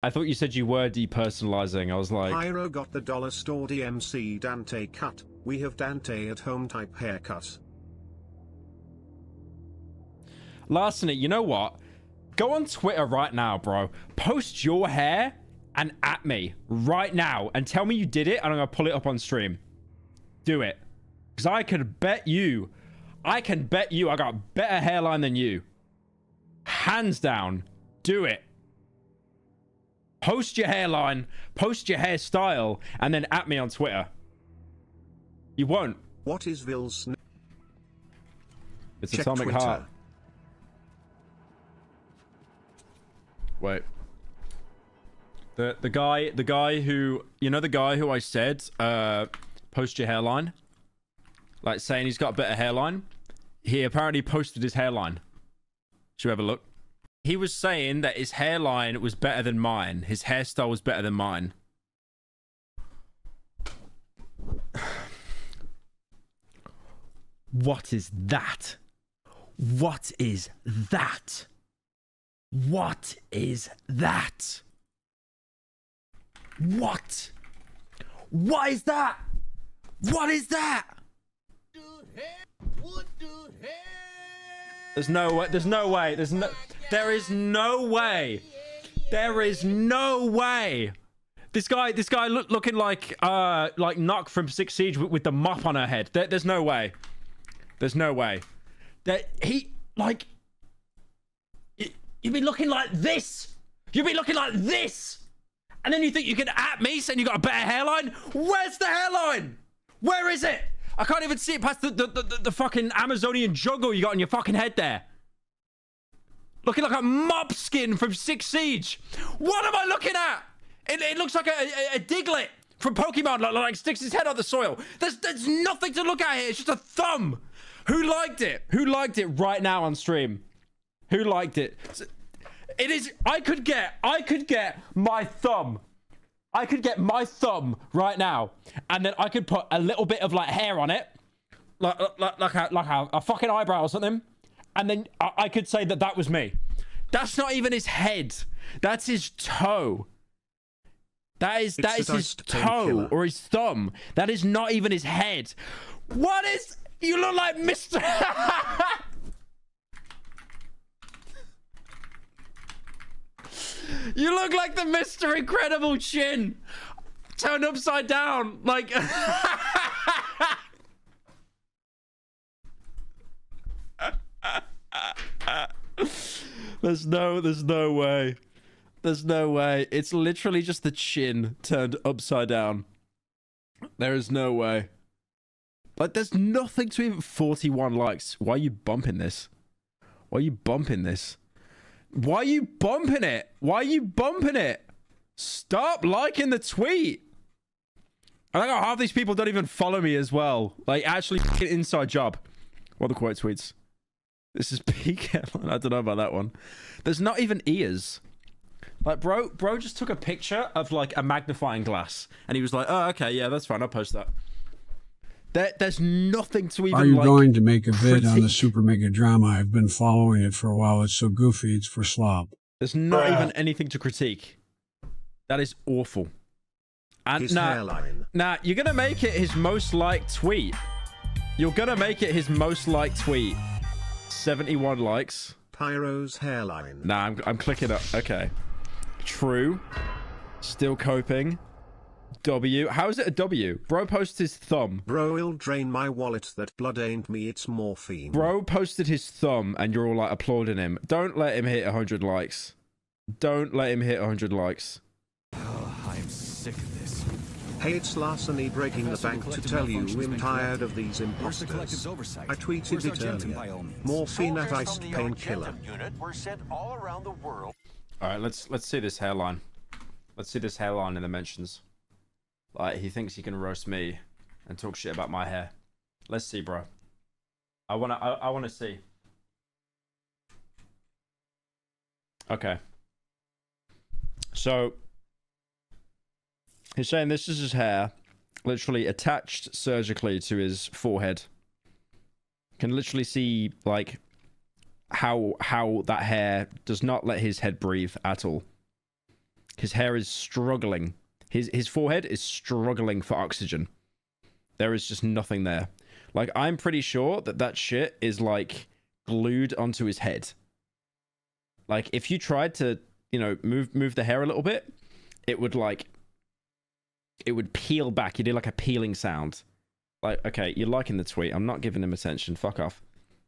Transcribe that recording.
I thought you said you were depersonalizing. I was like, Pyro got the dollar store DMC Dante cut. We have Dante at home type haircut. Larceny, you know what? Go on Twitter right now, bro. Post your hair and at me right now and tell me you did it and I'm going to pull it up on stream. Do it. Because I could bet you, I can bet you I got better hairline than you. Hands down. Do it. Post your hairline, post your hairstyle, and then at me on Twitter. You won't. What is Ville's n- It's Check Atomic Twitter. Heart. Wait. The the guy the guy who you know the guy who I said uh post your hairline? Like saying he's got a better hairline. He apparently posted his hairline. Should we have a look? He was saying that his hairline was better than mine. His hairstyle was better than mine. What is that? What is that? What is that? What? What is that? What is that? There's no way. There's no way. There's no. There is no way. There is no way. This guy. This guy look, looking like uh like Knock from Six Siege with, with the mop on her head. There, there's no way. There's no way. That he like. You, you be looking like this. You be looking like this. And then you think you can at me saying you got a better hairline? Where's the hairline? Where is it? I can't even see it past the, the, the, the fucking Amazonian juggle you got on your fucking head there. Looking like a mob skin from Six Siege. What am I looking at? It, it looks like a, a, a from Pokemon, like, like sticks his head out the soil. There's, there's nothing to look at here. It's just a thumb. Who liked it? Who liked it right now on stream? Who liked it? It is. I could get. I could get my thumb. I could get my thumb right now, and then I could put a little bit of like hair on it, like like like a, like a, a fucking eyebrow or something, and then I, I could say that that was me. That's not even his head. That's his toe. That is that is his toe or his thumb. That is not even his head. What is? You look like Mister. You look like the Mr. Incredible chin turned upside down. Like. there's no, there's no way. There's no way. It's literally just the chin turned upside down. There is no way. Like, there's nothing to even 41 likes. Why are you bumping this? Why are you bumping this? Why are you bumping it? Why are you bumping it? Stop liking the tweet. And I think half these people don't even follow me as well. Like, actually, inside job. What the quote tweets? This is peak headline. I don't know about that one. There's not even ears. Like, bro, bro just took a picture of like a magnifying glass, and he was like, "Oh, okay, yeah, that's fine. I'll post that." There, there's nothing to even Are you like. going to make a vid on the. Super Mega Drama? I've been following it for a while. It's so goofy. It's for slob. There's not Bruh. even anything to critique. That is awful. And His nah, hairline. nah, you're gonna make it his most liked tweet. You're gonna make it his most liked tweet. 71 likes. Pyro's hairline. Nah, I'm, I'm clicking up. Okay. True. Still coping. W. How is it a W? Bro posted his thumb. Bro will drain my wallet. That blood ain't me. It's morphine. Bro posted his thumb and you're all like applauding him. Don't let him hit 100 likes. Don't let him hit 100 likes. Oh, I'm sick of this. Hey, it's Larceny breaking the Professor, bank to tell you malfunction's I'm tired of these Where's the imposters. I tweeted it earlier. Morphine at iced painkiller. Argentum unit were sent all around the world. All right, let's let's see this hairline. Let's see this hairline in the mentions. Like he thinks he can roast me and talk shit about my hair. Let's see, bro. I wanna I, I wanna see. Okay. So he's saying this is his hair, literally attached surgically to his forehead. Can literally see like how how that hair does not let his head breathe at all. His hair is struggling. His his forehead is struggling for oxygen. There is just nothing there. Like I'm pretty sure that that shit is like glued onto his head. Like if you tried to, you know, move move the hair a little bit, it would like it would peel back. You do like a peeling sound. Like, okay, you're liking the tweet. I'm not giving him attention. Fuck off.